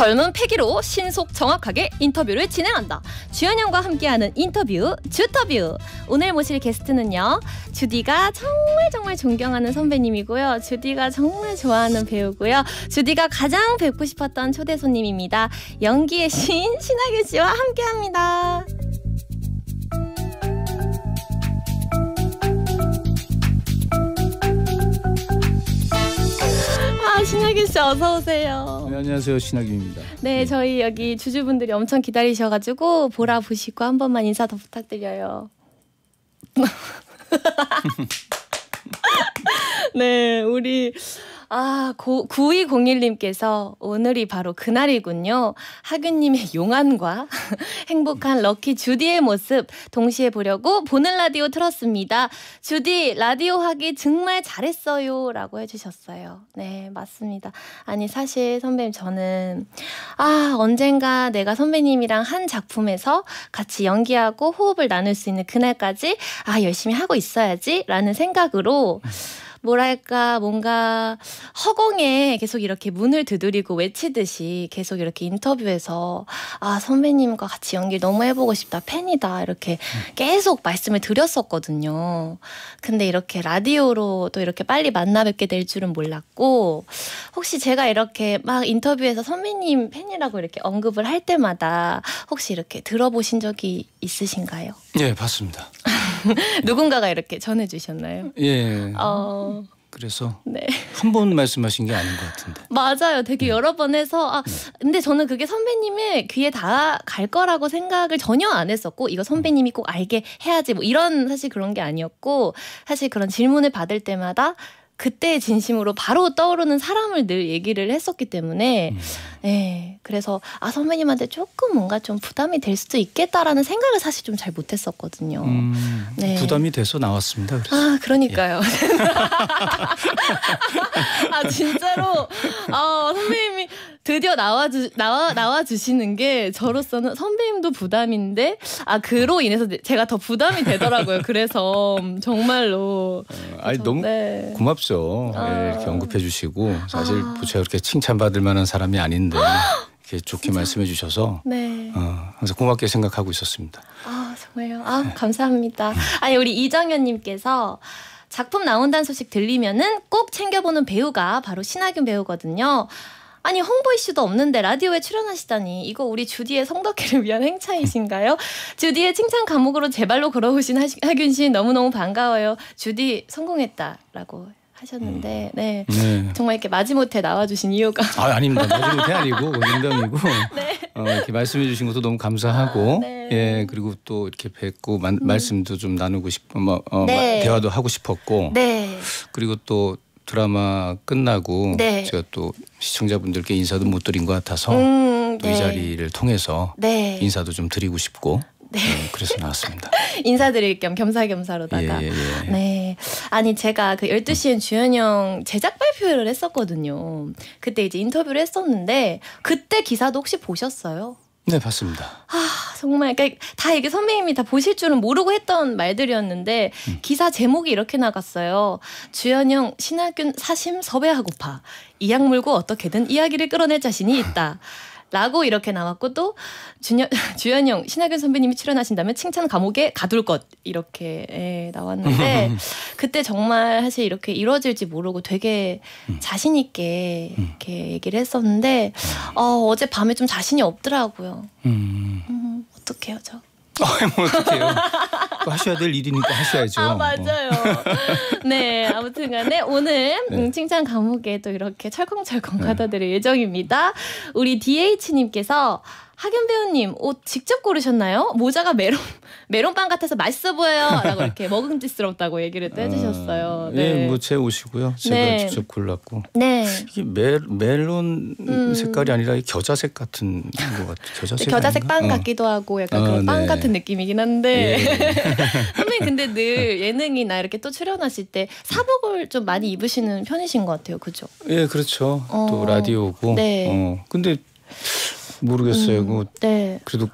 젊은 패기로 신속 정확하게 인터뷰를 진행한다. 주연영과 함께하는 인터뷰 주터뷰. 오늘 모실 게스트는요. 주디가 정말 정말 존경하는 선배님이고요. 주디가 정말 좋아하는 배우고요. 주디가 가장 뵙고 싶었던 초대 손님입니다. 연기의 신 신하균 씨와 함께합니다. 아 신하균 씨 어서 오세요. 네, 안녕하세요 신학입니다. 네, 저희 여기 주주분들이 엄청 기다리셔 가지고 보라 보시고 한 번만 인사 더 부탁드려요. 네, 우리 아, 고, 9201님께서 오늘이 바로 그날이군요. 하균님의 용안과 행복한 럭키 주디의 모습 동시에 보려고 보는 라디오 틀었습니다. 주디, 라디오 하기 정말 잘했어요. 라고 해주셨어요. 네, 맞습니다. 아니, 사실 선배님, 저는, 아, 언젠가 내가 선배님이랑 한 작품에서 같이 연기하고 호흡을 나눌 수 있는 그날까지, 아, 열심히 하고 있어야지. 라는 생각으로, 뭐랄까 뭔가 허공에 계속 이렇게 문을 두드리고 외치듯이 계속 이렇게 인터뷰에서 아 선배님과 같이 연기 너무 해보고 싶다 팬이다 이렇게 계속 말씀을 드렸었거든요. 근데 이렇게 라디오로 또 이렇게 빨리 만나 뵙게 될 줄은 몰랐고 혹시 제가 이렇게 막 인터뷰에서 선배님 팬이라고 이렇게 언급을 할 때마다 혹시 이렇게 들어보신 적이 있으신가요? 예, 봤습니다. 누군가가 이렇게 전해주셨나요? 예. 어, 그래서 네. 한 번 말씀하신 게 아닌 것 같은데. 맞아요. 되게 여러 번 해서 아 근데 저는 그게 선배님의 귀에 다 갈 거라고 생각을 전혀 안 했었고 이거 선배님이 꼭 알게 해야지 뭐 이런 사실 그런 게 아니었고 사실 그런 질문을 받을 때마다 그때 진심으로 바로 떠오르는 사람을 늘 얘기를 했었기 때문에 음. 네 그래서 아 선배님한테 조금 뭔가 좀 부담이 될 수도 있겠다라는 생각을 사실 좀 잘 못했었거든요. 음, 네. 부담이 돼서 나왔습니다. 그래서 아, 그러니까요. 아, 진짜로. 아, 선배님이 드디어 나와주, 나와, 나와 주시는 게 저로서는 선배님도 부담인데, 아, 그로 인해서 제가 더 부담이 되더라고요. 그래서 정말로. 어, 아니 저- 너무 네. 고맙죠. 아. 예, 이렇게 언급해 주시고 사실 아. 제가 그렇게 칭찬받을 만한 사람이 아닌데 이렇게 좋게 말씀해 주셔서 네. 어, 항상 고맙게 생각하고 있었습니다. 아, 정말요. 아, 감사합니다. 아니, 우리 이정현님께서 작품 나온다는 소식 들리면은 꼭 챙겨보는 배우가 바로 신하균 배우거든요. 아니 홍보 이슈도 없는데 라디오에 출연하시다니 이거 우리 주디의 성덕회를 위한 행차이신가요? 주디의 칭찬 감옥으로 제 발로 걸어오신 하균 씨 너무너무 반가워요. 주디 성공했다라고 하셨는데 네 네. 정말 이렇게 마지못해 나와주신 이유가 아 아닙니다. 마지못해 아니고 농담이고 네. 어, 이렇게 말씀해 주신 것도 너무 감사하고 아, 네. 예 그리고 또 이렇게 뵙고 만- 말씀도 좀 나누고 싶 뭐, 어, 네. 마- 대화도 하고 싶었고 네 그리고 또 드라마 끝나고 네. 제가 또 시청자분들께 인사도 못 드린 것 같아서 음, 또이 자리를 통해서 네. 인사도 좀 드리고 싶고 네. 어, 그래서 나왔습니다. 인사드릴 겸 겸사겸사로다가 예, 예, 예. 네. 아니 제가 그 12시엔 주연영 제작 발표를 했었거든요. 그때 이제 인터뷰를 했었는데 그때 기사도 혹시 보셨어요? 네 봤습니다. 아 정말 그러니까 다 이게 선배님이 다 보실 줄은 모르고 했던 말들이었는데 기사 제목이 이렇게 나갔어요. 주연영 신하균 사심 섭외하고파 이약 물고 어떻게든 이야기를 끌어낼 자신이 있다. 라고 이렇게 나왔고 또 주연, 주연영 신하균 선배님이 출연하신다면 칭찬 감옥에 가둘 것. 이렇게 예, 나왔는데 그때 정말 사실 이렇게 이루어질지 모르고 되게 자신 있게 이렇게 얘기를 했었는데 어, 어제 밤에 좀 자신이 없더라고요. 음, 음, 어떡해요, 저. 뭐 어떡해요. 또 하셔야 될 일이니까 하셔야죠. 아, 어. 맞아요. 네, 아무튼 간에 오늘 네. 음, 칭찬 감옥에 또 이렇게 철컹철컹 가둬드릴 예정입니다. 우리 DH님께서 하균 배우님 옷 직접 고르셨나요? 모자가 메론 메론빵 같아서 맛있어 보여요. 라고 이렇게 먹음직스럽다고 얘기를 또 해주셨어요. 어, 네. 예, 뭐제 옷이고요. 제가 네. 직접 골랐고 네. 이게 멜, 멜론 음. 색깔이 아니라 이 겨자색 같은 것 같아. 겨자색 겨자색 빵? 어. 같기도 하고 약간 어, 그런 빵 네. 같은 느낌이긴 한데 예. 선배님 근데 늘 예능이나 이렇게 또 출연하실 때 사복을 좀 많이 입으시는 편이신 것 같아요, 그죠? 예, 그렇죠. 어. 또 라디오고. 네. 어, 근데 모르겠어요. 그 네, 그래도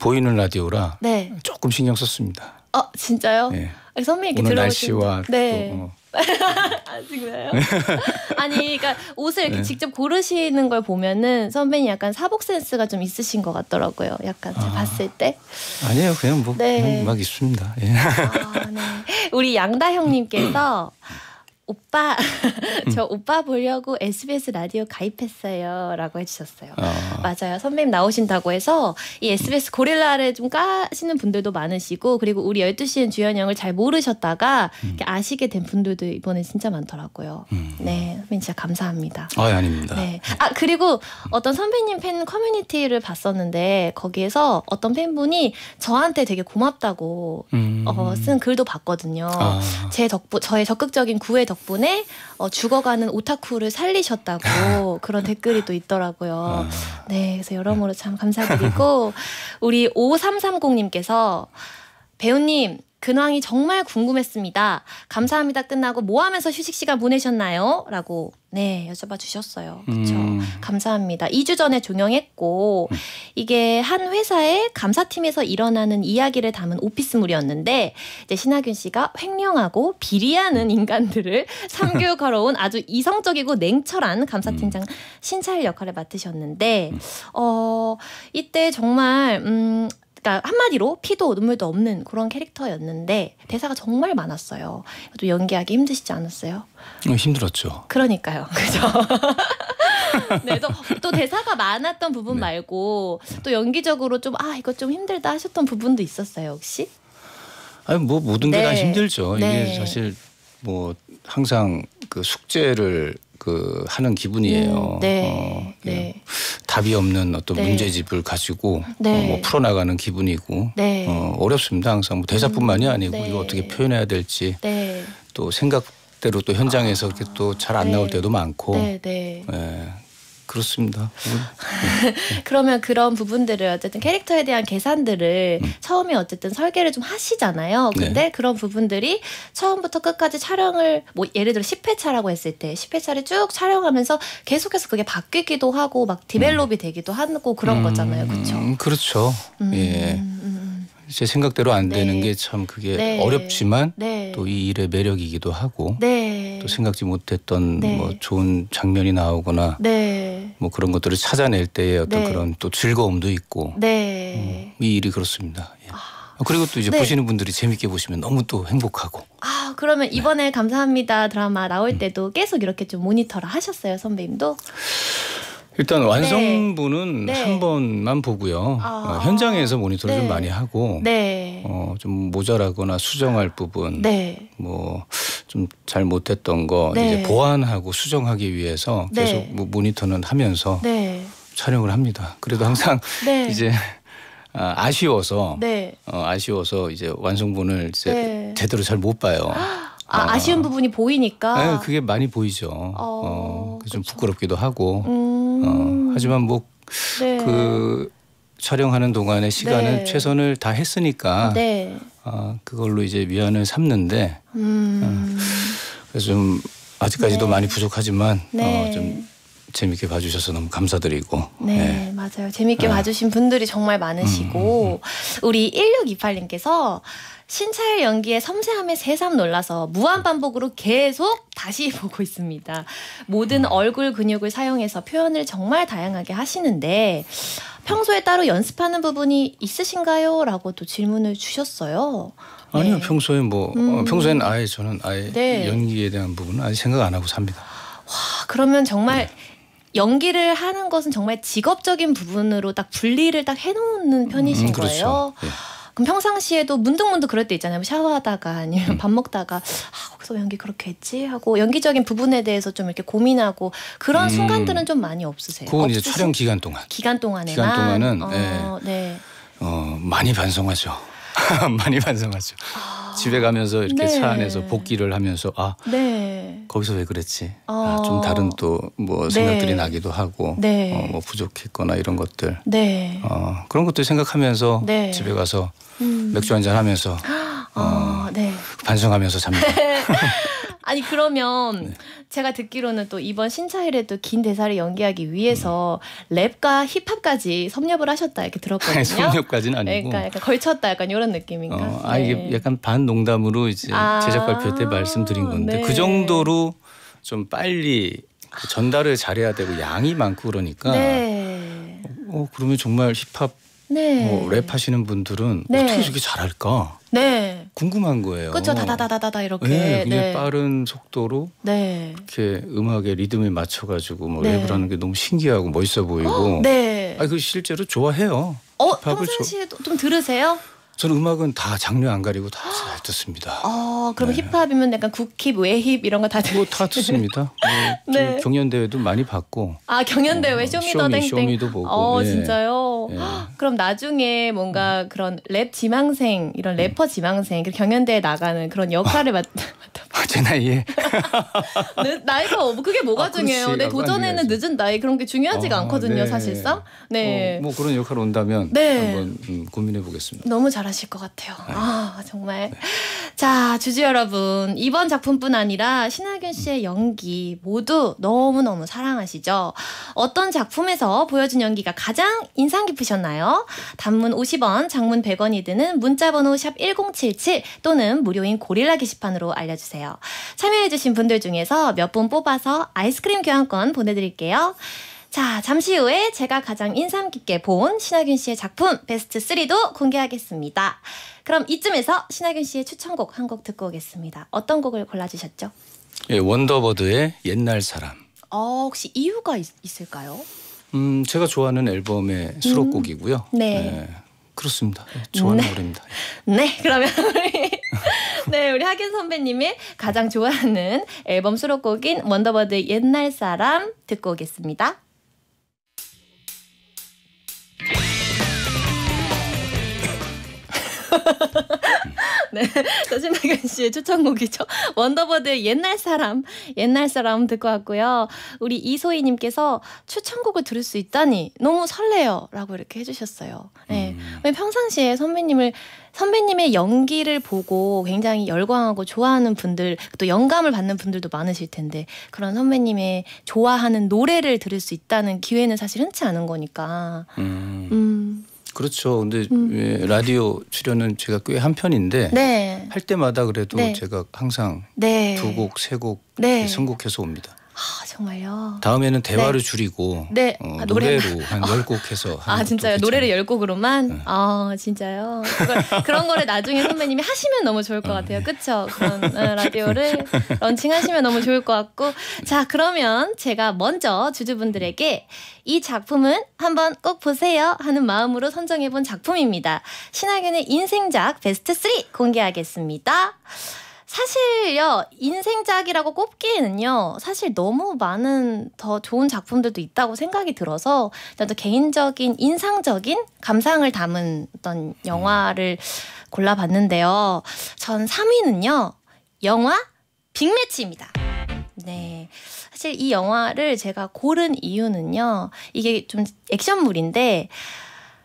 보이는 라디오라 네. 조금 신경 썼습니다. 어 진짜요? 예. 아니, 선배님 이렇게 오늘 날씨와 네. 또 어, 아, 정말요? 아니, 그러니까 옷을 이렇게 직접 고르시는 걸 보면은 선배님 약간 사복 센스가 좀 있으신 것 같더라고요. 약간 제가 봤을 때. 아니에요. 그냥 뭐 네. 그냥 막 있습니다. 예. 아, 네. 우리 양다 형님께서 오빠 저 오빠 보려고 SBS 라디오 가입했어요라고 해주셨어요. 어, 맞아요. 선배님 나오신다고 해서 이 SBS 고릴라를 좀 까시는 분들도 많으시고 그리고 우리 12시엔 주연영을 잘 모르셨다가 이렇게 아시게 된 분들도 이번에 진짜 많더라고요. 음. 네, 선배님 진짜 감사합니다. 아, 아닙니다. 네. 아 그리고 어떤 선배님 팬 커뮤니티를 봤었는데 거기에서 어떤 팬분이 저한테 되게 고맙다고 음. 어, 쓴 글도 봤거든요. 아, 제 덕분 저의 적극적인 구애 덕 분에 어, 죽어가는 오타쿠를 살리셨다고 그런 댓글이 또 있더라고요. 아. 네, 그래서 여러모로 참 감사드리고 우리 5330님께서 배우님 근황이 정말 궁금했습니다. 감사합니다 끝나고 뭐 하면서 휴식 시간 보내셨나요? 라고 네 여쭤봐 주셨어요. 그렇죠. 음. 감사합니다. 2주 전에 종영했고 이게 한 회사의 감사팀에서 일어나는 이야기를 담은 오피스물이었는데 이제 신하균 씨가 횡령하고 비리하는 인간들을 삼교육하러 온 아주 이성적이고 냉철한 감사팀장 신차일 역할을 맡으셨는데 어 이때 정말 음 그러니까 한마디로 피도 눈물도 없는 그런 캐릭터였는데 대사가 정말 많았어요. 또 연기하기 힘드시지 않았어요? 어, 힘들었죠. 그러니까요. 그죠? 네, 또, 또 대사가 많았던 부분 네. 말고 또 연기적으로 좀 아 이거 좀 힘들다 하셨던 부분도 있었어요 혹시? 아니 뭐 모든 게다 네. 힘들죠. 네. 이게 사실 뭐 항상 그 숙제를 그 하는 기분이에요. 음, 네, 어, 예. 네, 답이 없는 어떤 네. 문제집을 가지고 네. 어, 뭐 풀어나가는 기분이고 네, 어, 어렵습니다. 항상 뭐 대사뿐만이 아니고 네. 이거 어떻게 표현해야 될지 네, 또 생각대로 또 현장에서 이렇게 또 잘안 네. 나올 때도 많고 네, 네. 예, 그렇습니다. 그러면 그런 부분들을 어쨌든 캐릭터에 대한 계산들을 처음에 어쨌든 설계를 좀 하시잖아요. 네. 근데 그런 부분들이 처음부터 끝까지 촬영을 뭐 예를 들어 10회차라고 했을 때 10회차를 쭉 촬영하면서 계속해서 그게 바뀌기도 하고 막 디벨롭이 되기도 하고 그런 거잖아요. 그렇죠? 음, 그렇죠. 예. 음, 음, 제 생각대로 안 네. 되는 게 참 그게 네. 어렵지만 네. 또이 일의 매력이기도 하고 네. 또 생각지 못했던 네. 뭐 좋은 장면이 나오거나 네. 뭐 그런 것들을 찾아낼 때의 어떤 네. 그런 또 즐거움도 있고 네. 이 일이 그렇습니다. 예. 그리고 또 이제 네. 보시는 분들이 재밌게 보시면 너무 또 행복하고 아, 그러면 네. 이번에 감사합니다 드라마 음. 나올 때도 계속 이렇게 좀 모니터를 하셨어요, 선배님도? 일단 완성부는 네. 한 번만 보고요. 아. 어, 현장에서 모니터를 네. 좀 많이 하고 네. 어, 좀 모자라거나 수정할 부분 네. 뭐좀 잘 못했던 거 네. 이제 보완하고 수정하기 위해서 네. 계속 뭐 모니터는 하면서 네. 촬영을 합니다. 그래도 항상 네. 이제 아, 아쉬워서 네. 어, 아쉬워서 이제 완성본을 이제 네. 제대로 잘 못 봐요. 아, 아쉬운 부분이 보이니까. 네, 그게 많이 보이죠. 어, 그래서 좀 그쵸. 부끄럽기도 하고. 음. 어, 하지만 뭐 네. 그 촬영하는 동안에 시간을 네. 최선을 다 했으니까 네. 아, 그걸로 이제 위안을 삼는데 음. 그래서 좀 아직까지도 네. 많이 부족하지만 네. 어, 좀 재밌게 봐주셔서 너무 감사드리고 네, 네. 맞아요. 재밌게 네. 봐주신 분들이 정말 많으시고, 우리 1628님께서 신차일 연기의 섬세함에 새삼 놀라서 무한 반복으로 계속 다시 보고 있습니다. 모든 얼굴 근육을 사용해서 표현을 정말 다양하게 하시는데, 평소에 따로 연습하는 부분이 있으신가요? 라고 또 질문을 주셨어요. 아니요 네. 평소에 뭐 어, 음. 평소에는 아예 저는 아예 네. 연기에 대한 부분은 아직 생각 안 하고 삽니다. 아, 그러면 정말 연기를 하는 것은 정말 직업적인 부분으로 딱 분리를 딱 해놓는 편이신 음, 거예요. 예. 그럼 평상시에도 문득문득 그럴 때 있잖아요. 샤워하다가 아니면 음. 밥 먹다가 아, 거기서 왜 연기 그렇게 했지 하고 연기적인 부분에 대해서 좀 이렇게 고민하고 그런 음. 순간들은 좀 많이 없으세요? 그건 이제 촬영 기간 동안 기간 동안에만 기간 동안은, 어, 네. 어, 많이 반성하죠. 많이 반성하죠. 아, 집에 가면서 이렇게 네. 차 안에서 복귀를 하면서 아 네. 거기서 왜 그랬지? 어. 아, 좀 다른 또뭐 네. 생각들이 나기도 하고 네. 어, 뭐 부족했거나 이런 것들 네. 어, 그런 것들 생각하면서 네. 집에 가서 음. 맥주 한잔 하면서 어, 네. 반성하면서 잡니다. 아니 그러면 네. 제가 듣기로는 또 이번 신차일에도 긴 대사를 연기하기 위해서 랩과 힙합까지 섭렵을 하셨다 이렇게 들었거든요. 섭렵까지는 아니고. 그러니까 약간 걸쳤다 약간 이런 느낌인가? 어, 아 이게 네. 약간 반 농담으로 이제 아, 제작 발표 때 말씀드린 건데 네. 그 정도로 좀 빨리 그 전달을 잘해야 되고 양이 많고 그러니까 네. 어 그러면 정말 힙합 네. 뭐 랩 하시는 분들은 네. 어떻게 저렇게 잘할까 네. 궁금한 거예요. 그렇죠. 다다다다다다 이렇게. 네, 굉장히 네. 빠른 속도로 네. 이렇게 음악의 리듬에 맞춰 가지고 뭐 네. 랩을 하는 게 너무 신기하고 멋있어 보이고. 네. 아, 그 실제로 좋아해요. 어, 평상시에 도- 좀 들으세요? 저는 음악은 다 장르 안 가리고 다 잘 듣습니다. 어, 그러면 힙합이면 약간 국힙, 외힙 이런 거다 들. 뭐 다 듣습니다. 뭐 네. 경연 대회도 많이 봤고. 아 경연 대회 어, 쇼미더 쇼미, 땡땡. 쇼미도 보고, 어 예. 진짜요. 예. 그럼 나중에 뭔가 그런 랩 지망생 이런 래퍼 지망생 그 경연 대회 나가는 그런 역할을 맡. 아, 제 나이에 네, 나이가 어- 그게 뭐가 아. 중요해요. 내 아, 도전에는 늦은 나이 그런 게 중요하지가 아, 않거든요, 네. 사실상. 네. 어, 뭐 그런 역할 온다면 네. 한번 음, 고민해 보겠습니다. 너무 잘하실 것 같아요. 네. 아, 정말. 자, 주주 여러분. 이번 작품뿐 아니라 신하균 씨의 연기 모두 너무 너무 사랑하시죠? 어떤 작품에서 보여준 연기가 가장 인상 깊으셨나요? 단문 50원, 장문 100원이 드는 문자번호 샵 1077 또는 무료인 고릴라 게시판으로 알려주세요. 참여해주신 분들 중에서 몇 분 뽑아서 아이스크림 교환권 보내드릴게요. 자, 잠시 후에 제가 가장 인상 깊게 본 신하균 씨의 작품 베스트 3도 공개하겠습니다. 그럼 이쯤에서 신하균 씨의 추천곡 한 곡 듣고 오겠습니다. 어떤 곡을 골라주셨죠? 예, 원더버드의 옛날 사람. 어, 혹시 이유가 있, 있을까요? 음, 제가 좋아하는 앨범의 수록곡이고요. 네. 예, 그렇습니다. 예, 좋아하는 네. 노래입니다. 네, 그러면 우리 네, 우리 하균 선배님이 가장 좋아하는 앨범 수록곡인 원더버드의 옛날 사람 듣고 오겠습니다. 네, 저 신하균 씨의 추천곡이죠. 원더버드의 옛날 사람, 옛날 사람 듣고 왔고요. 우리 이소희님께서 추천곡을 들을 수 있다니 너무 설레요라고 이렇게 해주셨어요. 네, 음. 왜 평상시에 선배님을 선배님의 연기를 보고 굉장히 열광하고 좋아하는 분들 또 영감을 받는 분들도 많으실 텐데 그런 선배님의 좋아하는 노래를 들을 수 있다는 기회는 사실 흔치 않은 거니까. 음, 음, 그렇죠. 근데 음. 예, 라디오 출연은 제가 꽤 한 편인데 네, 할 때마다 그래도 네. 제가 항상 네, 두 곡, 세곡 네. 선곡해서 옵니다. 아 정말요. 다음에는 대화를 줄이고 네. 어, 아. 노래로 한 열곡 해서 아 진짜요? 노래를 열 곡으로만? 네. 아 진짜요? 그런 거를 나중에 선배님이 하시면 너무 좋을 것 어, 같아요. 그쵸? 그런 어, 라디오를 런칭하시면 너무 좋을 것 같고 자 그러면 제가 먼저 주주분들에게 이 작품은 한번 꼭 보세요 하는 마음으로 선정해 본 작품입니다. 신하균의 인생작 베스트 3 공개하겠습니다. 사실요 인생작이라고 꼽기에는요 사실 너무 많은 더 좋은 작품들도 있다고 생각이 들어서 또 개인적인 인상적인 감상을 담은 어떤 영화를 골라봤는데요. 전 3위는요 영화 빅매치입니다. 네. 사실 이 영화를 제가 고른 이유는요 이게 좀 액션물인데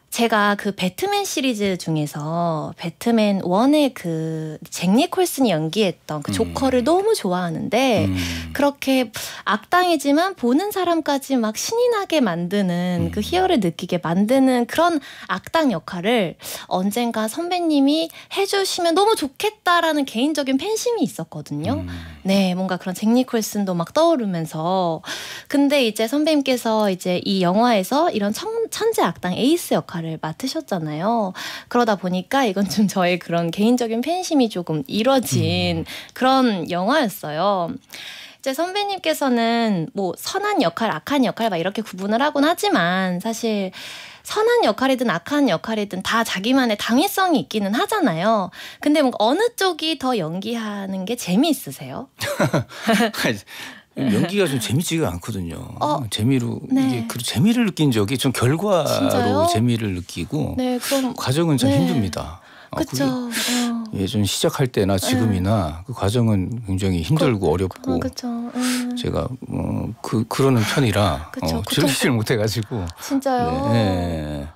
제가 그 배트맨 시리즈 중에서 배트맨 1의 그잭 니콜슨이 연기했던 그 음. 조커를 너무 좋아하는데 음. 그렇게 악당이지만 보는 사람까지 막 신이 나게 만드는 음. 그 희열을 느끼게 만드는 그런 악당 역할을 언젠가 선배님이 해주시면 너무 좋겠다라는 개인적인 팬심이 있었거든요. 음. 네, 뭔가 그런 잭 니콜슨도 막 떠오르면서 근데 이제 선배님께서 이제 이 영화에서 이런 천, 천재 악당 에이스 역할을 맡으셨잖아요. 그러다 보니까 이건 좀 저의 그런 개인적인 팬심이 조금 이뤄진 그런 영화였어요. 이제 선배님께서는 뭐 선한 역할, 악한 역할 막 이렇게 구분을 하곤 하지만 사실 선한 역할이든 악한 역할이든 다 자기만의 당위성이 있기는 하잖아요. 근데 뭔가 어느 쪽이 더 연기하는 게 재미있으세요? 연기가 좀 재미지가 않거든요. 어, 재미로 네. 이게 그 재미를 느낀 적이 좀 결과로 진짜요? 재미를 느끼고 네, 그럼 과정은 참 네. 힘듭니다. 어, 그쵸. 어. 예전 시작할 때나 지금이나 그 과정은 굉장히 힘들고 어렵고 어, 그쵸. 음, 제가 어, 그 그러는 편이라 그쵸, 어. 즐기질 못해가지고 진짜요? 네.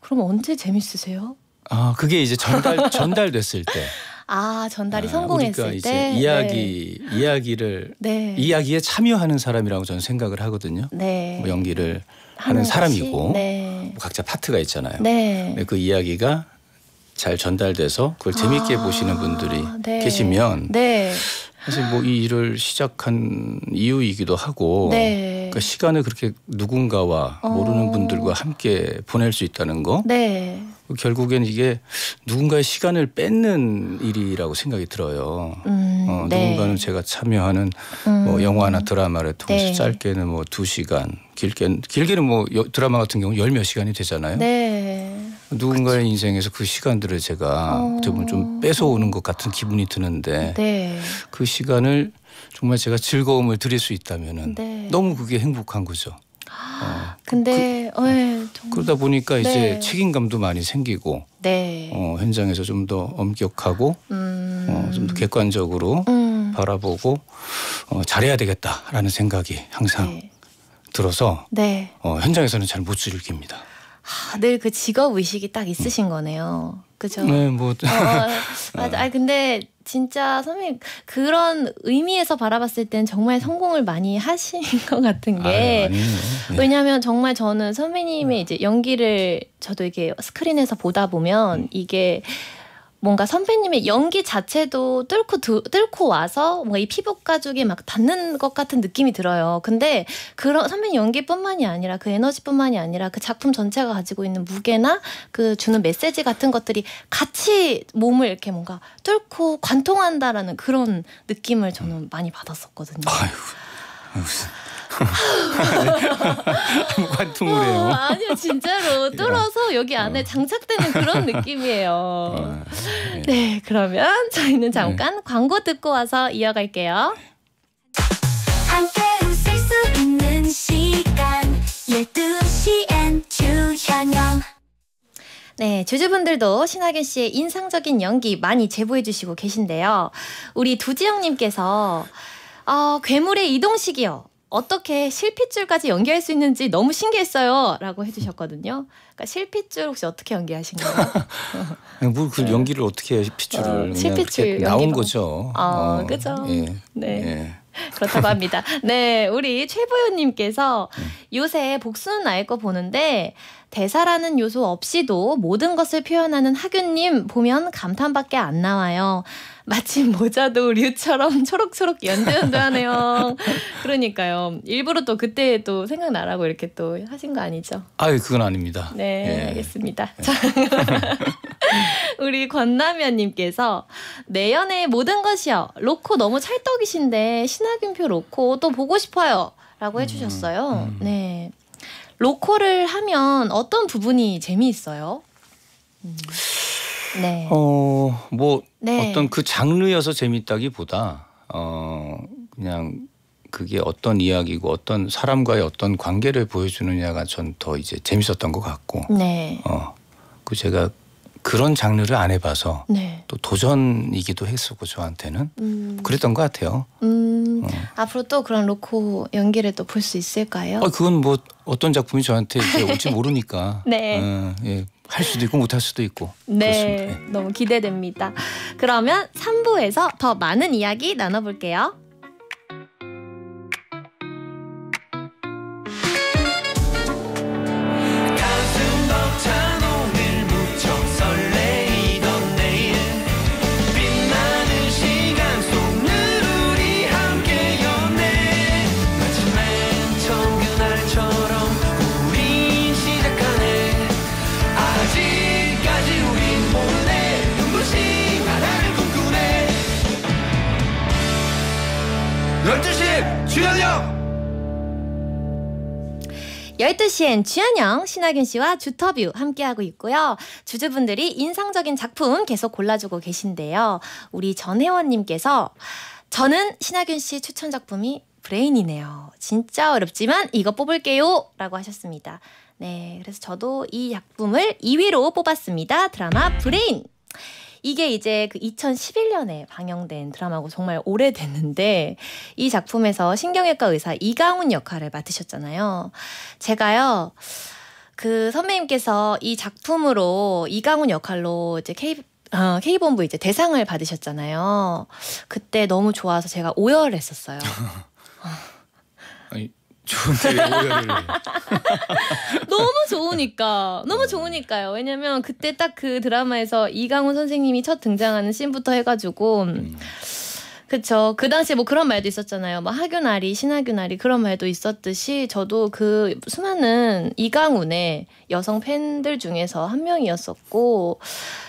그럼 언제 재밌으세요? 아 그게 이제 전달 전달됐을 때 아 전달이 아, 성공했을 우리가 때 이제 이야기 이야기를 네. 이야기에 참여하는 사람이라고 저는 생각을 하거든요. 네. 뭐 연기를 하는 사람이고 네. 뭐 각자 파트가 있잖아요. 네. 그 이야기가 잘 전달돼서 그걸 재밌게 아, 보시는 분들이 네. 계시면 네. 사실 뭐 이 일을 시작한 이유이기도 하고 네. 그러니까 시간을 그렇게 누군가와 어. 모르는 분들과 함께 보낼 수 있다는 거 네. 결국엔 이게 누군가의 시간을 뺏는 일이라고 생각이 들어요. 음, 어, 네. 누군가는 제가 참여하는 음. 뭐 영화나 드라마를 통해서 네. 짧게는 뭐 두 시간, 길게 길게는 뭐 여- 드라마 같은 경우 열 몇 시간이 되잖아요. 네. 누군가의 인생에서 그 시간들을 제가 어. 어떻게 보면 좀 뺏어오는 것 같은 기분이 드는데 네. 그 시간을 정말 제가 즐거움을 드릴 수 있다면은 네. 너무 그게 행복한 거죠. 어, 근데 어, 예, 정말 그러다 보니까 이제 네. 책임감도 많이 생기고 네. 어, 현장에서 좀 더 엄격하고 음. 어, 좀 더 객관적으로 음. 바라보고 어, 잘해야 되겠다라는 생각이 항상 네. 들어서 네. 어, 현장에서는 잘 못 즐깁니다. 아, 늘그 직업 의식이 딱 있으신 거네요. 그죠? 네, 뭐 어, 맞아. 아 근데 진짜 선배님 그런 의미에서 바라봤을 땐 정말 성공을 많이 하신 것 같은 게. 네. 왜냐하면 정말 저는 선배님의 이제 연기를 저도 이렇게 스크린에서 보다 보면 이게 뭔가 선배님의 연기 자체도 뚫고 두, 뚫고 와서 뭔가 이 피부 가죽이 막 닿는 것 같은 느낌이 들어요. 근데 그런 선배님 연기뿐만이 아니라 그 에너지뿐만이 아니라 그 작품 전체가 가지고 있는 무게나 그 주는 메시지 같은 것들이 같이 몸을 이렇게 뭔가 뚫고 관통한다라는 그런 느낌을 저는 많이 받았었거든요. 아유, 무슨 관통을 해요. 어, 아니요, 진짜로 뚫어서 여기 안에 장착되는 그런 느낌이에요. 어, 네. 네, 그러면 저희는 잠깐 광고 듣고 와서 이어갈게요. 함께 웃을 수 있는 시간 12시엔 주현영 네, 주주분들도 신하균 씨의 인상적인 연기 많이 제보해 주시고 계신데요. 우리 두지영님께서 어, 괴물의 이동식이요. 어떻게 실핏줄까지 연기할 수 있는지 너무 신기했어요. 라고 해주셨거든요. 그러니까 실핏줄 혹시 어떻게 연기하신 거예요? 뭐그 연기를 어떻게 해 핏줄을 어, 실핏줄 나온. 거죠. 어, 그죠. 예. 네. 예. 그렇다고 합니다. 네, 우리 최보현님께서 요새 복수는 거 보는데 대사라는 요소 없이도 모든 것을 표현하는 하균님 보면 감탄밖에 안 나와요. 마침 모자도 류처럼 초록초록 연두연두하네요. 그러니까요. 일부러 또 그때 또 생각나라고 이렇게 또 하신 거 아니죠? 아유 그건 아닙니다. 네, 예. 알겠습니다. 자, 우리 권남현님께서 내연의 모든 것이요. 로코 너무 찰떡이신데 신하균표 로코 또 보고 싶어요. 라고 해주셨어요. 음. 네. 로코를 하면 어떤 부분이 재미있어요? 음. 네. 어, 뭐 네. 어떤 그 장르여서 재밌다기보다 어 그냥 그게 어떤 이야기고 어떤 사람과의 어떤 관계를 보여주느냐가 전 더 이제 재밌었던 것 같고 네. 어 그 제가 그런 장르를 안 해봐서 네. 또 도전이기도 했었고 저한테는 음, 그랬던 것 같아요. 음, 어. 앞으로 또 그런 로코 연기를 또 볼 수 있을까요? 어, 그건 뭐 어떤 작품이 저한테 이제 올지 모르니까. 네. 어, 예, 할 수도 있고 못 할 수도 있고. 네, 그렇습니다. 너무 기대됩니다. 그러면 3부에서 더 많은 이야기 나눠볼게요. 12시엔 주현영, 신하균 씨와 주터뷰 함께하고 있고요. 주주분들이 인상적인 작품 계속 골라주고 계신데요. 우리 전혜원님께서 저는 신하균 씨 추천 작품이 브레인이네요. 진짜 어렵지만 이거 뽑을게요. 라고 하셨습니다. 네, 그래서 저도 이 작품을 2위로 뽑았습니다. 드라마 브레인. 이게 이제 그 2011년에 방영된 드라마고 정말 오래됐는데 이 작품에서 신경외과 의사 이강훈 역할을 맡으셨잖아요. 제가요. 그 선배님께서 이 작품으로 이강훈 역할로 이제 K 어, K본부 이제 대상을 받으셨잖아요. 그때 너무 좋아서 제가 오열했었어요. 좋은데? 너무 좋으니까 너무 좋으니까요. 왜냐면 그때 딱 그 드라마에서 이강훈 선생님이 첫 등장하는 씬부터 해가지고 음. 그쵸. 그 당시에 뭐 그런 말도 있었잖아요. 뭐 하균아리, 신하균아리 그런 말도 있었듯이 저도 그 수많은 이강훈의 여성 팬들 중에서 한 명이었었고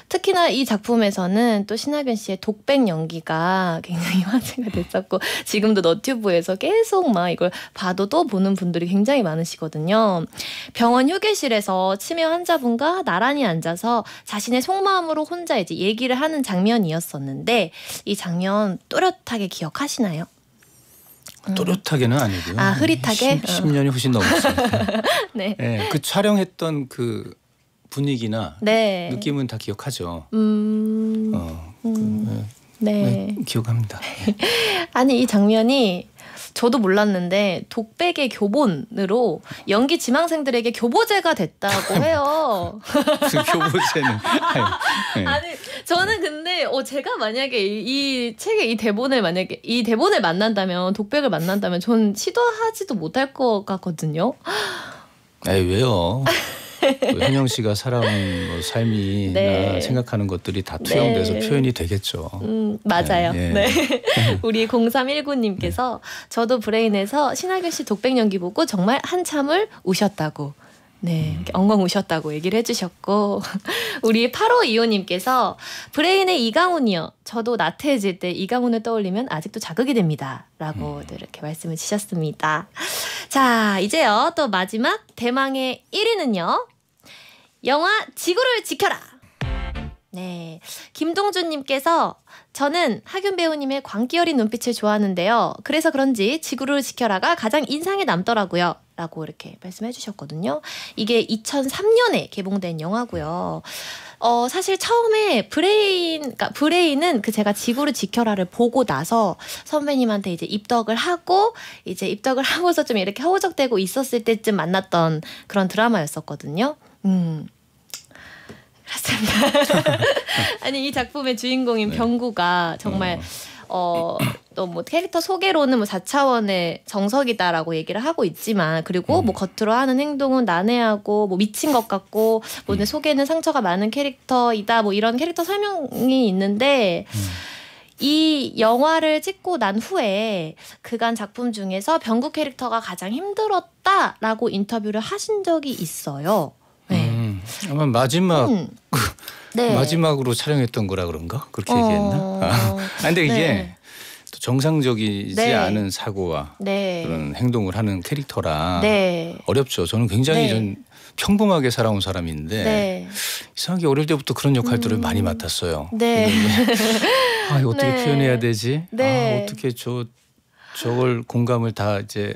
특히나 이 작품에서는 또 신하균 씨의 독백 연기가 굉장히 화제가 됐었고 지금도 너튜브에서 계속 막 이걸 봐도 또 보는 분들이 굉장히 많으시거든요. 병원 휴게실에서 치매 환자분과 나란히 앉아서 자신의 속마음으로 혼자 이제 얘기를 하는 장면이었었는데 이 장면 또렷하게 기억하시나요? 또렷하게는 아니고요. 아, 흐릿하게? 10, 년이 훨씬 넘었어요. 네. 예, 그 촬영했던 그 분위기나 네. 느낌은 다 기억하죠. 음. 어, 음. 그, 네. 네, 기억합니다. 아니 이 장면이 저도 몰랐는데 독백의 교본으로 연기 지망생들에게 교보제가 됐다고 해요. 그 교보제는 아니, 네. 아니 저는 근데 어 제가 만약에 이, 이 책의 이 대본을 만약에 이 대본을 만난다면 독백을 만난다면 전 시도하지도 못할 것 같거든요. 에이 왜요? 또 현영 씨가 살아온 뭐 삶이 네. 나 생각하는 것들이 다 투영돼서 네. 표현이 되겠죠. 음, 맞아요. 네, 네. 예. 우리 0319님께서 저도 브레인에서 신하균 씨 독백 연기 보고 정말 한참을 우셨다고. 네, 이렇게 엉엉 우셨다고 얘기를 해주셨고 우리 8525님께서 브레인의 이강훈이요. 저도 나태해질 때 이강훈을 떠올리면 아직도 자극이 됩니다.라고 또 이렇게 말씀을 주셨습니다. 자, 이제요 또 마지막 대망의 1위는요. 영화 지구를 지켜라. 네. 김동준님께서 저는 하균 배우님의 광기 어린 눈빛을 좋아하는데요. 그래서 그런지 지구를 지켜라가 가장 인상에 남더라고요. 라고 이렇게 말씀해 주셨거든요. 이게 2003년에 개봉된 영화고요. 어, 사실 처음에 브레인, 그러니까 브레인은 그 제가 지구를 지켜라를 보고 나서 선배님한테 이제 입덕을 하고 이제 입덕을 하고서 좀 이렇게 허우적대고 있었을 때쯤 만났던 그런 드라마였었거든요. 음. 그렇습니다. 아니 이 작품의 주인공인 네. 병구가 정말 어 또 뭐 캐릭터 소개로는 뭐 4차원의 정석이다라고 얘기를 하고 있지만 그리고 음. 뭐 겉으로 하는 행동은 난해하고 뭐 미친 것 같고 뭐 음. 속에는 상처가 많은 캐릭터이다 뭐 이런 캐릭터 설명이 있는데 음. 이 영화를 찍고 난 후에 그간 작품 중에서 병구 캐릭터가 가장 힘들었다라고 인터뷰를 하신 적이 있어요. 네. 음, 아마 마지막 음. 네. 마지막으로 촬영했던 거라 그런가 그렇게 어. 얘기했나? 아, 아, 근데 이게 네. 또 정상적이지 네. 않은 사고와 네. 그런 행동을 하는 캐릭터라 네. 어렵죠. 저는 굉장히 네. 전 평범하게 살아온 사람인데 네. 이상하게 어릴 때부터 그런 역할들을 음. 많이 맡았어요. 네. 아 이거 어떻게 네. 표현해야 되지? 네. 아 어떻게 저 저걸 공감을 다 이제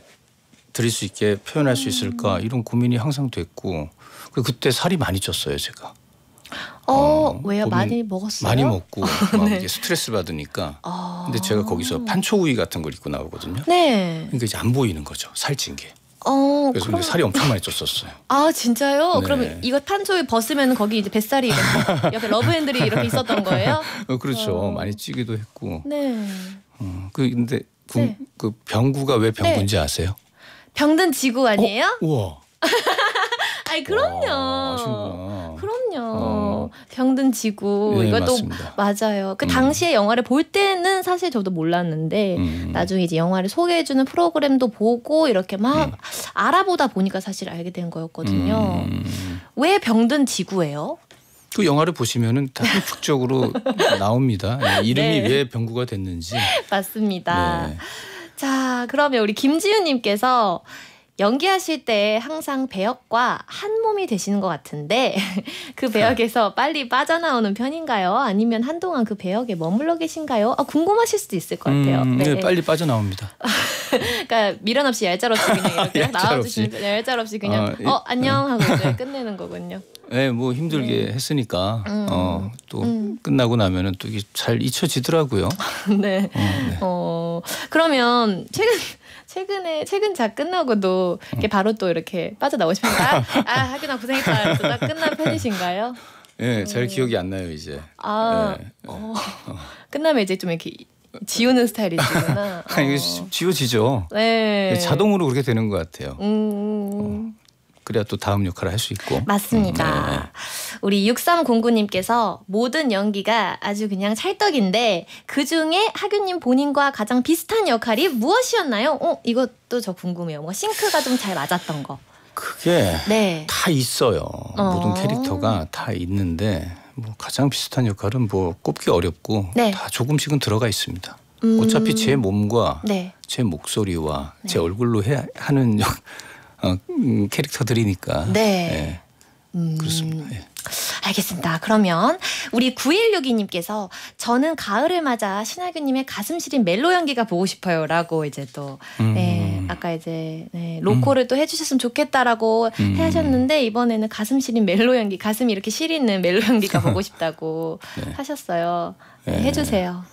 드릴 수 있게 표현할 수 있을까 이런 고민이 항상 됐고 그 그때 살이 많이 쪘어요 제가. 어, 어, 왜요? 많이 먹었어요? 많이 먹고 막 네. 이게 스트레스 받으니까. 아. 근데 제가 거기서 판초우이 같은 걸 입고 나오거든요. 네. 그러니까 이제 안 보이는 거죠 살찐 게. 어, 그래서 그럼 근데 살이 엄청 많이 쪘었어요. 아 진짜요? 네. 그럼 이거 판초에 벗으면 거기 이제 뱃살이 이렇게 옆에 러브핸들이 이렇게 있었던 거예요? 어, 그렇죠. 어. 많이 찌기도 했고. 네. 어, 그 근데 구- 네. 그 병구가 왜 병구인지 아세요? 병든 지구 아니에요? 어? 우와. 아니 그럼요. 그럼요. 어. 병든 지구 네, 이거 또 맞습니다. 맞아요. 그 음. 당시에 영화를 볼 때는 사실 저도 몰랐는데 음. 나중에 이제 영화를 소개해주는 프로그램도 보고 이렇게 막 음. 알아보다 보니까 사실 알게 된 거였거든요. 음. 왜 병든 지구예요? 그 영화를 보시면은 다 획적으로 나옵니다. 예, 이름이 네. 왜 병구가 됐는지. 맞습니다. 네. 자, 그러면 우리 김지윤님께서 연기하실 때 항상 배역과 한 몸이 되시는 것 같은데 그 배역에서 빨리 빠져나오는 편인가요? 아니면 한동안 그 배역에 머물러 계신가요? 아, 궁금하실 수도 있을 것 같아요. 음, 네, 빨리 빠져나옵니다. 그러니까 미련 없이 얄짤 없이 그냥 이렇게 나와주시면 얄짤 없이 그냥 아, 이- 어 안녕 하고 이제 끝내는 거군요. 네, 뭐 힘들게 했으니까 음. 어, 또 음. 끝나고 나면은 또 잘 잊혀지더라고요. 네. 어, 네. 어 그러면 최근 최근에 최근 작 끝나고도 이렇게 바로 또 이렇게 빠져나오십니까? 아 하균아 고생했다. 또딱 끝난 편이신가요? 예, 잘 기억이 안 나요 이제. 아, 네. 어. 끝나면 이제 좀 이렇게 지우는 스타일이시구나. 아, 이거 어. 지- 지워지죠. 네. 자동으로 그렇게 되는 것 같아요. 음. 그래야 또 다음 역할을 할 수 있고. 맞습니다. 네. 우리 6309님께서 모든 연기가 아주 그냥 찰떡인데 그 중에 하균님 본인과 가장 비슷한 역할이 무엇이었나요? 어, 이것도 저 궁금해요. 뭐 싱크가 좀 잘 맞았던 거. 그게 네. 다 있어요. 어. 모든 캐릭터가 다 있는데 뭐 가장 비슷한 역할은 뭐 꼽기 어렵고 네. 다 조금씩은 들어가 있습니다. 음. 어차피 제 몸과 네. 제 목소리와 네. 제 얼굴로 해, 하는 역, 어, 음, 캐릭터들이니까. 네. 예, 음. 그렇습니다. 예. 알겠습니다. 그러면 우리 9162님께서 저는 가을을 맞아 신하균님의 가슴 시린 멜로 연기가 보고 싶어요라고 이제 또 음. 네, 아까 이제 네, 로코를 또 해주셨으면 좋겠다라고 음. 하셨는데 이번에는 가슴 시린 멜로 연기 가슴이 이렇게 시리는 멜로 연기가 보고 싶다고 네. 하셨어요. 네, 네. 해주세요.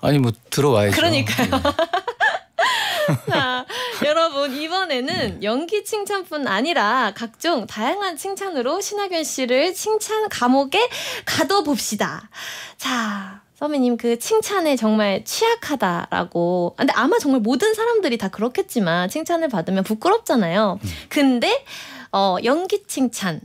아니 뭐 들어와야죠. 그러니까요. 예. 자, 여러분 이번에는 연기 칭찬뿐 아니라 각종 다양한 칭찬으로 신하균 씨를 칭찬 감옥에 가둬봅시다. 자, 선배님 그 칭찬에 정말 취약하다라고. 근데 아마 정말 모든 사람들이 다 그렇겠지만 칭찬을 받으면 부끄럽잖아요. 근데 어, 연기 칭찬,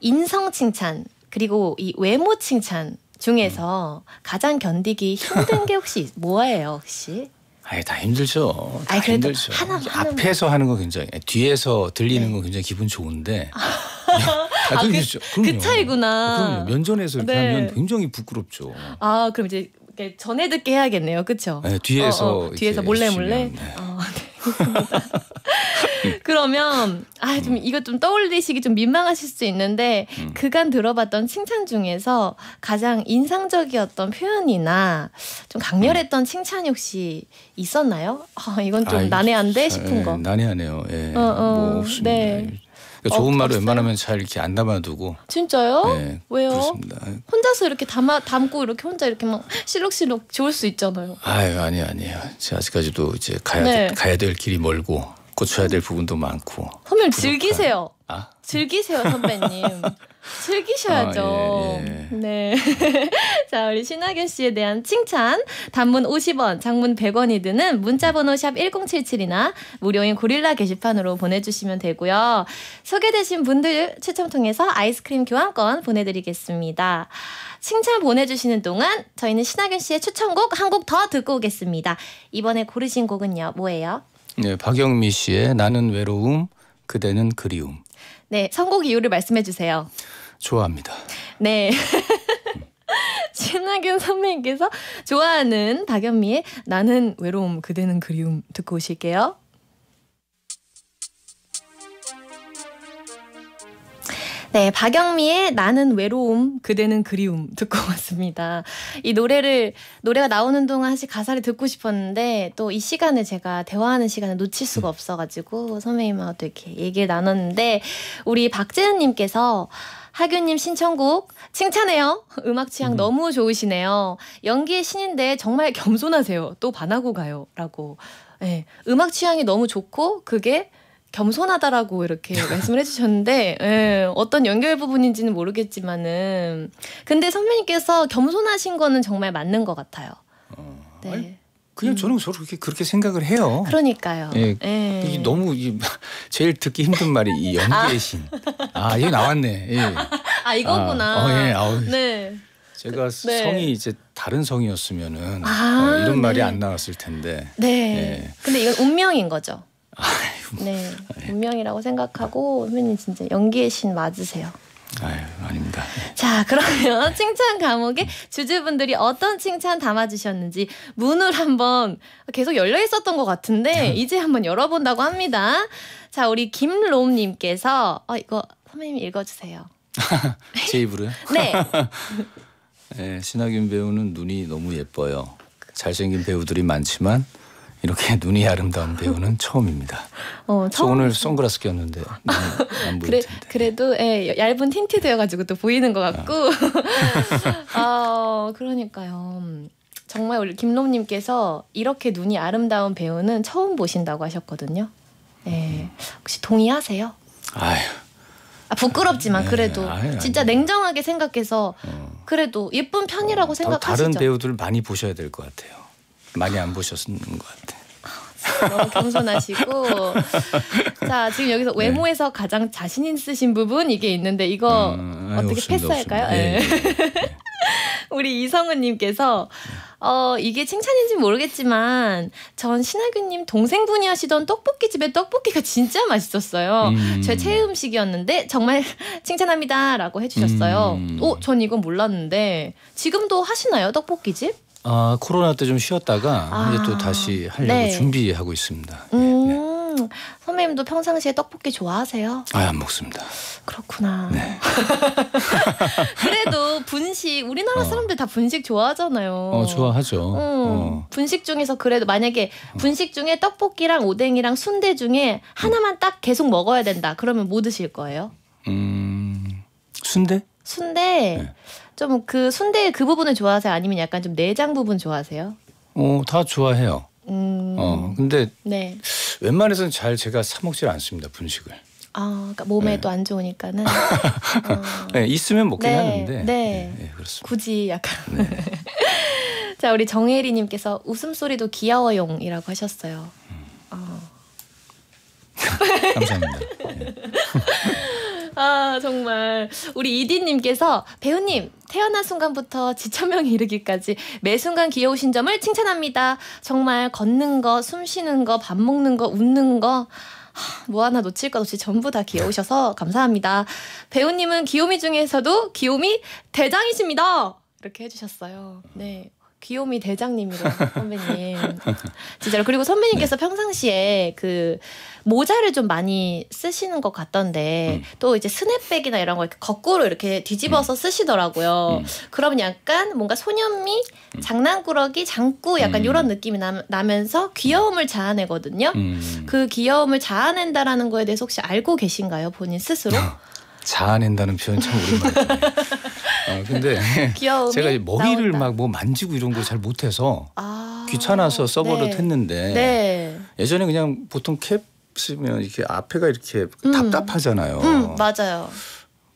인성 칭찬, 그리고 이 외모 칭찬 중에서 가장 견디기 힘든 게 혹시 뭐예요, 혹시? 아예 다 힘들죠. 다 아이, 그래도 힘들죠. 하나- 하나만. 앞에서 하는 거 굉장히 뒤에서 들리는 건 굉장히 기분 좋은데 다 아, 그- 힘들죠. 그 그럼요. 차이구나. 그럼요. 면전에서 이렇게 네. 하면 굉장히 부끄럽죠. 아, 그럼 이제 전해 듣게 해야겠네요. 그렇죠? 네, 뒤에서 이제 뒤에서 몰래 몰래. 네. 어, 네. 그러면 아 좀 이거 좀 떠올리시기 좀 민망하실 수 있는데 음. 그간 들어봤던 칭찬 중에서 가장 인상적이었던 표현이나 좀 강렬했던 칭찬이 혹시 있었나요? 아 이건 좀 아이, 난해한데 참, 싶은 예, 거. 난해하네요. 예. 어, 어, 뭐 없습니다. 네. 그러니까 좋은 없- 말을 없어요? 웬만하면 잘 이렇게 안 담아두고. 진짜요? 예, 왜요? 그렇습니다. 혼자서 이렇게 담아 담고 이렇게 혼자 이렇게 막 실룩실룩 좋을 수 있잖아요. 아유 아니요 아니에요. 제가 아직까지도 이제 가야 네. 될, 가야 될 길이 멀고 고쳐야 될 부분도 많고. 선배님 즐기세요. 아 즐기세요, 선배님. 즐기셔야죠. 아, 예, 예. 네. 자, 우리 신하균 씨에 대한 칭찬. 단문 50원, 장문 100원이 드는 문자번호 샵 1077이나 무료인 고릴라 게시판으로 보내주시면 되고요. 소개되신 분들 추첨 통해서 아이스크림 교환권 보내드리겠습니다. 칭찬 보내주시는 동안 저희는 신하균 씨의 추천곡 한 곡 더 듣고 오겠습니다. 이번에 고르신 곡은요, 뭐예요? 네, 박영미 씨의 나는 외로움 그대는 그리움 네, 선곡 이유를 말씀해 주세요. 좋아합니다. 네. 신하균 선배님께서 좋아하는 박연미의 나는 외로움 그대는 그리움 듣고 오실게요. 네, 박영미의 나는 외로움, 그대는 그리움 듣고 왔습니다. 이 노래를 노래가 나오는 동안 사실 가사를 듣고 싶었는데 또 이 시간을 제가 대화하는 시간을 놓칠 수가 없어가지고 선배님하고 또 이렇게 얘기를 나눴는데 우리 박재은님께서 하균님 신청곡 칭찬해요. 음악 취향 너무 좋으시네요. 연기의 신인데 정말 겸손하세요. 또 반하고 가요.라고. 네, 음악 취향이 너무 좋고 그게 겸손하다라고 이렇게 말씀을 해주셨는데 예, 어떤 연결 부분인지는 모르겠지만은 근데 선배님께서 겸손하신 거는 정말 맞는 것 같아요. 네, 아니, 그냥 저는 저렇게 그렇게 생각을 해요. 그러니까요. 예, 예. 이게 너무 이, 제일 듣기 힘든 말이 이 연기의 신. 아, 이게 나왔네. 예. 아 이거구나. 아, 어, 예, 아우. 네. 제가 네. 성이 이제 다른 성이었으면은 아, 어, 이런 말이 네. 안 나왔을 텐데. 네. 예. 근데 이건 운명인 거죠. 네. 운명이라고 생각하고 선배님 진짜 연기의 신 맞으세요. 아유, 아닙니다. 자, 그러면 칭찬 감옥에 주주분들이 어떤 칭찬 담아주셨는지 문을 한번 계속 열려 있었던 것 같은데 이제 한번 열어본다고 합니다. 자, 우리 김롬님께서 어 이거 선배님이 읽어주세요. 제 입으로요? 네, 예, 신하균 배우는 눈이 너무 예뻐요. 잘생긴 배우들이 많지만 이렇게 눈이 아름다운 배우는 처음입니다. 어 저 처음 오늘 선글라스 꼈는데 안 보일 그래 텐데. 그래도 예, 얇은 틴트 되어가지고 또 보이는 것 같고 아 그러니까요. 정말 우리 김롬님께서 이렇게 눈이 아름다운 배우는 처음 보신다고 하셨거든요. 예, 혹시 동의하세요? 아유, 아, 부끄럽지만 네, 그래도 아니, 아니. 진짜 냉정하게 생각해서 어. 그래도 예쁜 편이라고 더 생각하시죠. 다른 배우들 많이 보셔야 될 것 같아요. 많이 안 보셨는 것 같아. 너무 겸손하시고 자 지금 여기서 네. 외모에서 가장 자신 있으신 부분 이게 있는데 이거 음, 아니, 어떻게 없습니다, 패스할까요? 없습니다. 예, 네. 예. 우리 이성은님께서 어 이게 칭찬인지 모르겠지만 전 신하균님 동생분이 하시던 떡볶이 집의 떡볶이가 진짜 맛있었어요. 음. 제 최애 음식이었는데 정말 칭찬합니다라고 해주셨어요. 음. 어, 전 이건 몰랐는데 지금도 하시나요 떡볶이 집? 아 코로나 때 좀 쉬었다가 아, 이제 또 다시 하려고 네. 준비하고 있습니다. 네, 네. 음, 선배님도 평상시에 떡볶이 좋아하세요? 아 안 먹습니다. 그렇구나. 네. 그래도 분식 우리나라 어. 사람들 다 분식 좋아하잖아요. 어 좋아하죠. 음, 어. 분식 중에서 그래도 만약에 분식 중에 떡볶이랑 오뎅이랑 순대 중에 하나만 딱 계속 먹어야 된다. 그러면 뭐 드실 거예요? 음 순대? 순대 네. 좀 그 순대의 그 부분을 좋아하세요? 아니면 약간 좀 내장 부분 좋아하세요? 어 다 좋아해요. 음, 어 근데 네. 웬만해서는 잘 제가 사 먹질 않습니다 분식을. 아, 그러니까 몸에 네. 또안 좋으니까는 어, 네, 있으면 먹긴 네, 하는데. 네. 예, 그렇습니다. 굳이 약간. 네. 자, 우리 정혜리님께서 웃음소리도 귀여워용이라고 하셨어요. 어. 감사합니다. 예. 아 정말 우리 이디님께서 배우님 태어난 순간부터 지천명에 이르기까지 매 순간 귀여우신 점을 칭찬합니다. 정말 걷는 거, 숨 쉬는 거, 밥 먹는 거, 웃는 거. 하, 뭐 하나 놓칠 것 없이 전부 다 귀여우셔서 감사합니다. 배우님은 귀요미 중에서도 귀요미 대장이십니다. 이렇게 해주셨어요. 네. 귀요미 대장님이래요, 선배님. 진짜로. 그리고 선배님께서 평상시에 그 모자를 좀 많이 쓰시는 것 같던데 음. 또 이제 스냅백이나 이런 거 이렇게 거꾸로 이렇게 뒤집어서 쓰시더라고요. 음. 그러면 약간 뭔가 소년미, 장난꾸러기, 장구 약간 음. 이런 느낌이 나, 나면서 귀여움을 자아내거든요. 음, 그 귀여움을 자아낸다라는 거에 대해서 혹시 알고 계신가요, 본인 스스로? 자아낸다는 표현 참 오랜만이네. 어, 근데 제가 이 머리를. 막 뭐 만지고 이런 걸 잘 못해서 아, 귀찮아서 써버릇 네. 했는데 네. 예전에 그냥 보통 캡 쓰면 이렇게 앞에가 이렇게 음. 답답하잖아요. 음, 맞아요.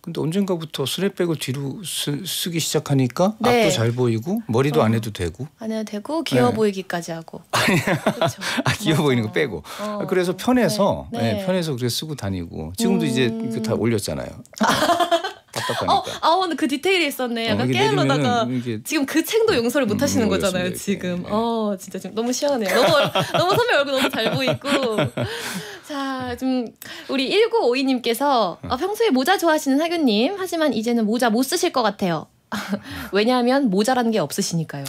근데 언젠가부터 스냅백을 뒤로 쓰, 기 시작하니까 네. 앞도 잘 보이고 머리도 어. 안 해도 되고 안 해도 되고 귀여워 네. 보이기까지 하고. 그쵸. 아, 귀여워. 보이는 거 빼고 어. 그래서 편해서 네. 네, 네. 편해서 그래 쓰고 다니고 지금도 이제 음. 이거 다 올렸잖아요. 답답하니까. 어, 아, 오늘 그 디테일이 있었네. 약간 어, 이게 게을러다가 내리면은 이게 지금 그 책도 용서를 못 음, 하시는 모르겠습니다, 거잖아요, 이게. 지금. 네. 어, 진짜 지금 너무 시원해요. 너무, 얼- 너무 선배 얼굴 너무 잘 보이고. 자, 좀 우리 1952님께서 아, 평소에 모자 좋아하시는 하균님, 하지만 이제는 모자 못 쓰실 것 같아요. 왜냐하면 모자라는 게 없으시니까요.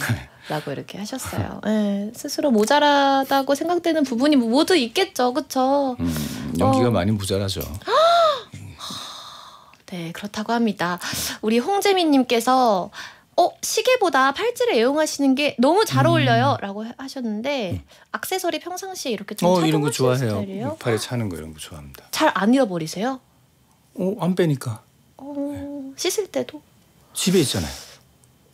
라고 이렇게 하셨어요. 네, 스스로 모자라다고 생각되는 부분이 모두 있겠죠, 그쵸? 음, 연기가 어. 많이 모자라죠. 네, 그렇다고 합니다. 우리 홍재민님께서 어 시계보다 팔찌를 애용하시는 게 너무 잘 어울려요라고 하셨는데 액세서리 평상시에 이렇게 좀 음. 어 이런 거 착용하시는 좋아해요. 스타일이에요? 팔에 차는 거 이런 거 좋아합니다. 잘 안 잃어버리세요? 어 안 빼니까 어, 씻을 때도? 집에 있잖아요.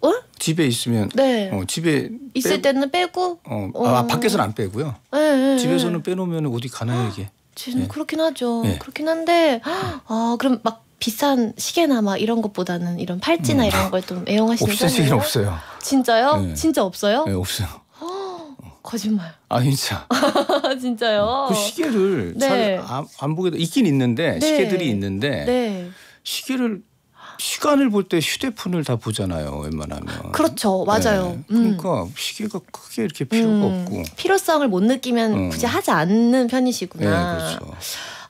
어? 집에 있으면 네. 어 집에 있을 빼- 때는 빼고. 어, 어. 아, 밖에서는 안 빼고요. 네, 네, 집에서는 네. 빼놓으면 어디 가나요 이게? 지금 네. 그렇긴 하죠. 네. 그렇긴 한데 아 그럼 막 비싼 시계나 막 이런 것보다는 이런 팔찌나 음. 이런 걸 좀 애용하시는 없어요 편이에요? 없어요. 진짜요? 네. 진짜 없어요? 네, 없어요. 거짓말. 아 진짜. 진짜요? 그 시계를 네. 잘안 보게도 있긴 있는데 네. 시계들이 있는데 네. 시계를 시간을 볼 때 휴대폰을 다 보잖아요. 웬만하면. 그렇죠. 맞아요. 네, 그러니까 시계가 크게 이렇게 필요가 음, 없고. 필요성을 못 느끼면 음. 굳이 하지 않는 네, 편이시구나. 그렇죠.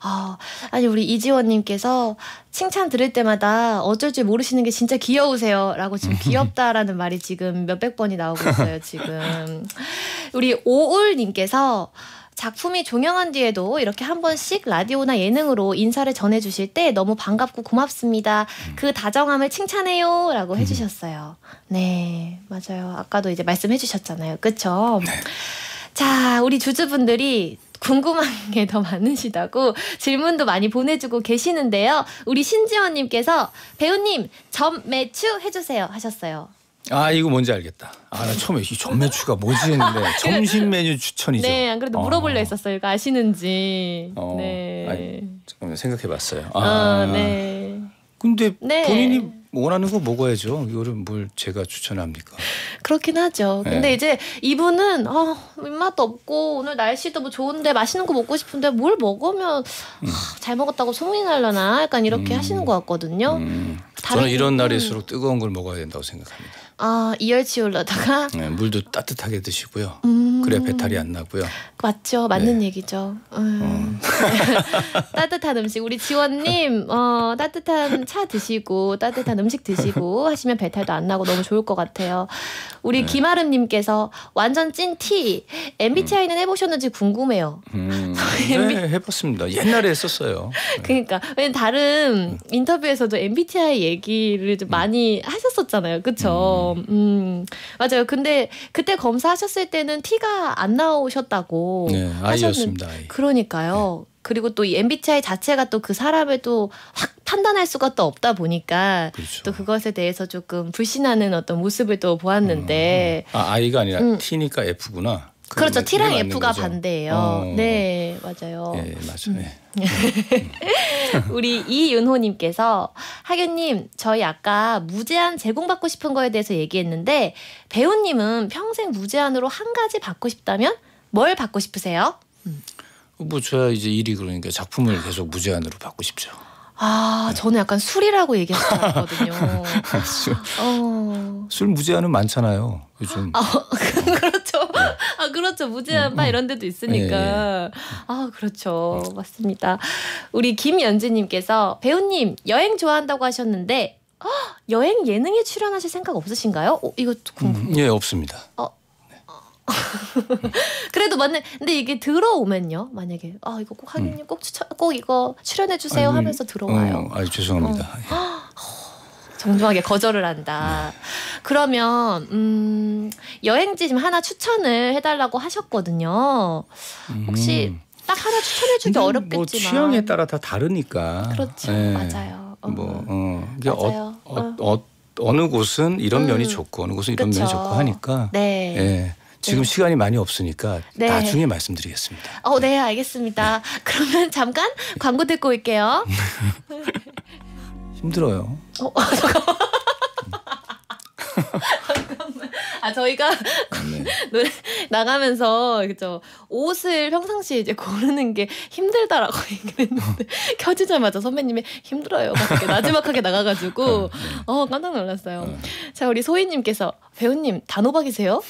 아, 아니 우리 이지원님께서 칭찬 들을 때마다 어쩔 줄 모르시는 게 진짜 귀여우세요라고 지금 귀엽다라는 말이 지금 몇백 번이 나오고 있어요 지금. 우리 오울님께서 작품이 종영한 뒤에도 이렇게 한 번씩 라디오나 예능으로 인사를 전해주실 때 너무 반갑고 고맙습니다. 그 다정함을 칭찬해요 라고 해주셨어요. 네, 맞아요. 아까도 이제 말씀해주셨잖아요. 그쵸? 자, 우리 주주분들이 궁금한 게 더 많으시다고 질문도 많이 보내주고 계시는데요. 우리 신지원님께서 배우님 점 매추 해주세요 하셨어요. 아 이거 뭔지 알겠다. 아나 처음에 이 전매추가 뭐지 했는데 점심 메뉴 추천이죠. 네, 안 그래도 어. 물어보려 했었어요. 이거 아시는지. 어, 네. 아니, 잠깐만 생각해봤어요. 아, 네. 근데 네. 본인이 원하는 거 먹어야죠. 이거를 뭘 제가 추천합니까? 그렇긴 하죠. 근데 네. 이제 이분은 아, 입맛도 없고 오늘 날씨도 뭐 좋은데 맛있는 거 먹고 싶은데 뭘 먹으면 음. 아, 잘 먹었다고 소문이 날려나 약간 이렇게 하시는 것 같거든요. 음, 저는 이런 음. 날일수록 뜨거운 걸 먹어야 된다고 생각합니다. 아 이열치열하다가 네, 물도 따뜻하게 드시고요. 음. 그래야 배탈이 안 나고요. 맞죠, 맞는 네. 얘기죠. 음. 따뜻한 음식 우리 지원님 어, 따뜻한 차 드시고 따뜻한 음식 드시고 하시면 배탈도 안 나고 너무 좋을 것 같아요. 우리 네. 김아름님께서 완전 찐티 MBTI는 해보셨는지 궁금해요. 음, 네, 해봤습니다. 옛날에 했었어요. 그러니까 왜냐면 다른 인터뷰에서도 MBTI 얘기를 좀 많이 하셨었잖아요, 그 쵸? 음. 맞아요. 근데 그때 검사하셨을 때는 티가 안 나오셨다고 네, 아이였습니다. 아이. 그러니까요. 그리고 또 이 MBTI 자체가 또 그 사람을 또 확 판단할 수가 또 없다 보니까 그렇죠. 또 그것에 대해서 조금 불신하는 어떤 모습을 또 보았는데 아, I가 아니라 음. T니까 F구나. 그렇죠. T랑 F가. 반대예요. 어. 네, 맞아요. 예, 맞아요. 예. 우리 이윤호님께서 하균님 저희 아까 무제한 제공받고 싶은 거에 대해서 얘기했는데 배우님은 평생 무제한으로 한 가지 받고 싶다면 뭘 받고 싶으세요? 뭐 저야 이제 일이 그러니까 작품을 계속 무제한으로 받고 싶죠. 아 저는 약간 술이라고 얘기했었거든요. 어. 술 무제한은 많잖아요. 요즘. 아, 그렇죠. 아, 그렇죠. 무제한 바 이런 데도 있으니까. 아, 그렇죠. 맞습니다. 우리 김연지님께서 배우님 여행 좋아한다고 하셨는데 헉, 여행 예능에 출연하실 생각 없으신가요? 어, 이거 궁금. 음, 예, 없습니다. 그래도 만약 근데 이게 들어오면요. 만약에 아 이거 꼭 하균님 꼭 추천 꼭 이거 출연해 주세요 아니, 하면서 들어와요. 어, 아, 죄송합니다. 정중하게 거절을 한다. 그러면 음, 여행지 좀 하나 추천을 해달라고 하셨거든요. 혹시 음. 딱 하나 추천해 주기 근데 어렵겠지만 뭐 취향에 따라 다 다르니까. 그렇죠. 예. 맞아요. 어. 뭐 어, 이게 맞아요. 어, 어, 어, 어느 곳은 이런 음. 면이 좋고 어느 곳은 이런 그쵸. 면이 좋고 하니까. 네. 예. 지금 네. 시간이 많이 없으니까 네. 나중에 말씀드리겠습니다. 어, 네, 알겠습니다. 그러면 잠깐 광고 듣고 올게요. 힘들어요. 어, 아, 저희가 네. 노래 나가면서 그죠 옷을 평상시에 이제 고르는 게 힘들다라고 얘기를 했는데 켜지자마자 선배님이 힘들어요. 이렇게 나지막하게 나가가지고 어 깜짝 놀랐어요. 자 우리 소희님께서 배우님 단호박이세요?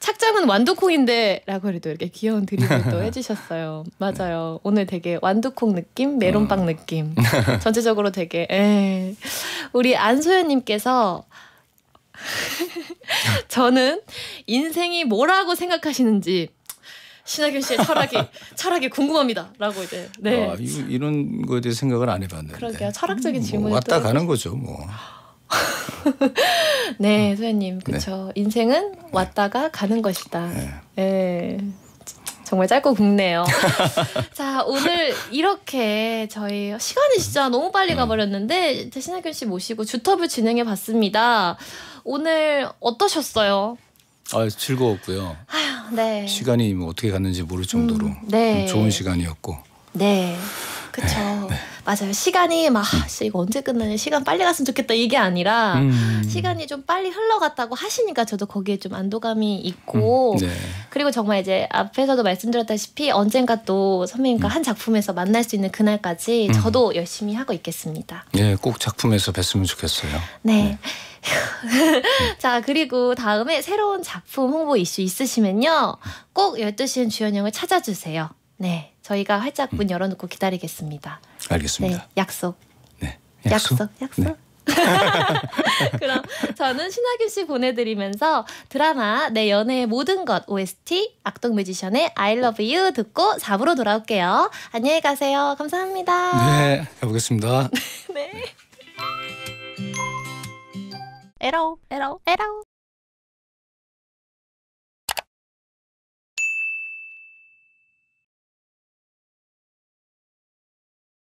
착장은 완두콩인데라고 해도 이렇게 귀여운 드립을 또 해주셨어요. 맞아요. 오늘 되게 완두콩 느낌, 메론빵 느낌. 전체적으로 되게 에. 우리 안소연님께서 저는 인생이 뭐라고 생각하시는지 신하균 씨의 철학이 철학이 궁금합니다라고 이제 네. 아, 이, 이런 거에 대해 생각을 안 해봤는데. 그러게요. 철학적인 뭐 질문을 왔다 또 가는 거죠, 뭐. 네 소연님. 그렇죠 인생은 왔다가 가는 것이다. 네. 예 정말 짧고 굵네요 자 오늘 이렇게 저희 시간이 진짜 너무 빨리 가버렸는데 신하균 씨 모시고 주터뷰 진행해 봤습니다 오늘 어떠셨어요 아, 즐거웠고요. 아휴 네 시간이 뭐 어떻게 갔는지 모를 정도로 음, 네. 음, 좋은 시간이었고. 네. 그쵸. 맞아요. 시간이 막, 아, 씨, 이거 언제 끝나냐. 시간 빨리 갔으면 좋겠다. 이게 아니라, 음. 시간이 좀 빨리 흘러갔다고 하시니까 저도 거기에 좀 안도감이 있고, 네. 그리고 정말 이제 앞에서도 말씀드렸다시피 언젠가 또 선배님과 한 작품에서 만날 수 있는 그날까지 저도 열심히 하고 있겠습니다. 예, 꼭 작품에서 뵀으면 좋겠어요. 네. 자, 그리고 다음에 새로운 작품 홍보 이슈 있으시면요. 꼭 12시엔 주연영을 찾아주세요. 네. 저희가 활짝 문 열어놓고 기다리겠습니다. 네. 알겠습니다. 약속. 네. 약속. 약속. 약속. 네. 그럼 저는 신하균 씨 보내드리면서 드라마 내 연애의 모든 것 OST 악동 뮤지션의 I Love You 듣고 4부로 돌아올게요. 안녕히 가세요. 감사합니다. 네, 가보겠습니다. 네. 에러 에러 에러